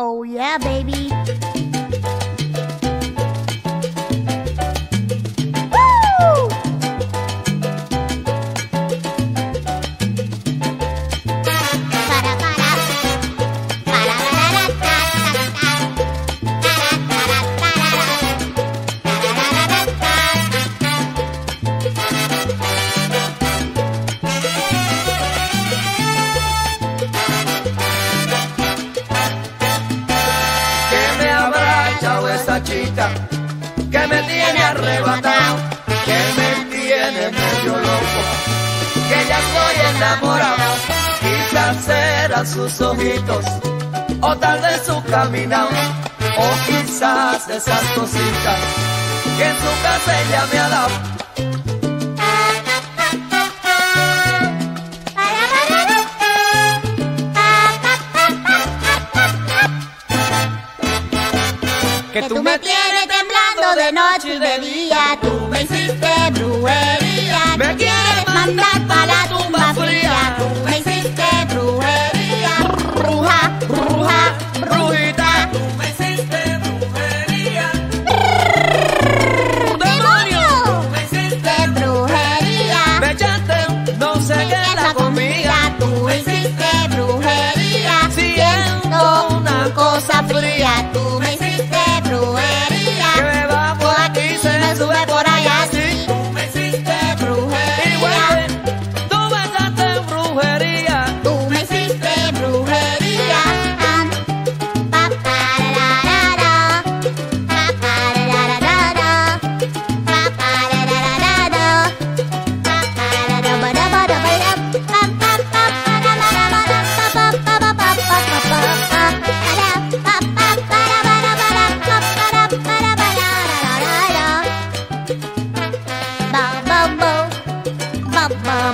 Oh yeah, baby. Que me tiene arrebatado, que me tiene medio loco, que ya estoy enamorado, quizás eran sus ojitos, o tal vez su caminado, o quizás esas cositas que en su casa ella me ha dado. Que tú me tienes temblando de noche y de día, tú me hiciste brujería. Me quieres mandar para la tumba fría, tú me hiciste brujería. Bruja, bruja, brujita. Tú me hiciste brujería, ¡Demonio! me hiciste, ¡Qué brujería! me echaste, no sé qué la comida. tú me hiciste brujería. Siento una cosa fría, tú